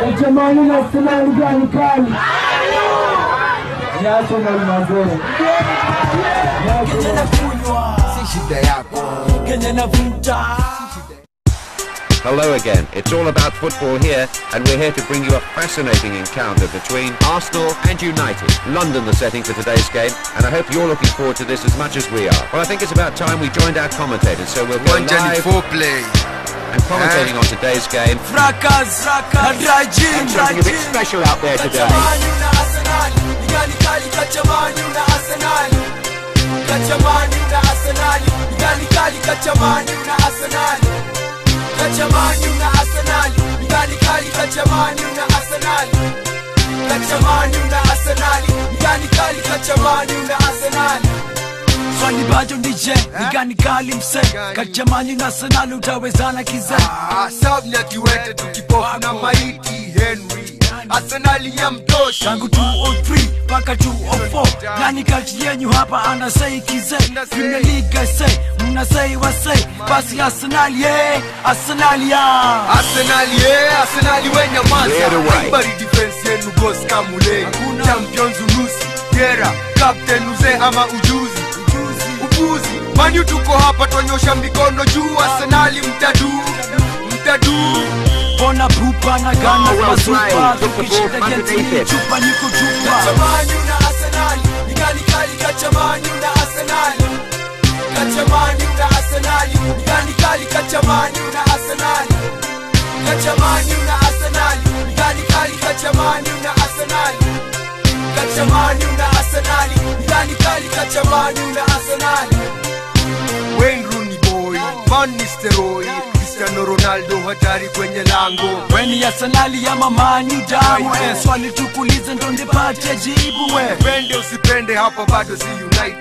Katamani na gani kali? Ni Arsenal mazee. Ni Arsenal. si shida yako Hello again. It's all about football here, and we're here to bring you a fascinating encounter between Arsenal and United. London, the setting for today's game, and I hope you're looking forward to this as much as we are. Well, I think it's about time we joined our commentators, so we'll go ni live foreplay and commentating on today's game. Fracas, Hadrajin, Something a bit special out there today. Kachamani na Arsenal, Igani kali na na Igani kali Kachamani na Arsenal. Swali bado nije, Igani kali mse? Kachamani na Arsenal utawezana kize? Ah, sabni kiwete tukipofu na maiti henry. Arsenali ya mtosha. Tangu 203 mpaka 204 nani kati yenyu hapa anasei kize? Premier League say mnasei wasei basi Arsenal ye Arsenal ya Arsenal ye Arsenal we nyamaza. Masaibari defense yenu boss kamule champions unusi gera. Captain uze ama ujuzi. Upuzi. Manyu tuko hapa twanyosha mikono juu. Arsenal mtadu pupa na gana kwa zupa, tukishinda it. chupa niko chupa Kachamanyu na Arsenal Igani kali Kachamanyu na Arsenal. Kachamanyu na Arsenal Igani kali Kachamanyu na Arsenal. Kachamanyu na Arsenal Igani kali Kachamanyu na Arsenal. Kachamanyu na Arsenal Igani kali Kachamanyu na Arsenal. Wayne Rooney boy Van Nistelrooy Cristiano Ronaldo hatari kwenye lango. Weni Arsenali ya mamani damu eh, swali tukulize ndo ndipate jibu we pende usipende hapa bado si united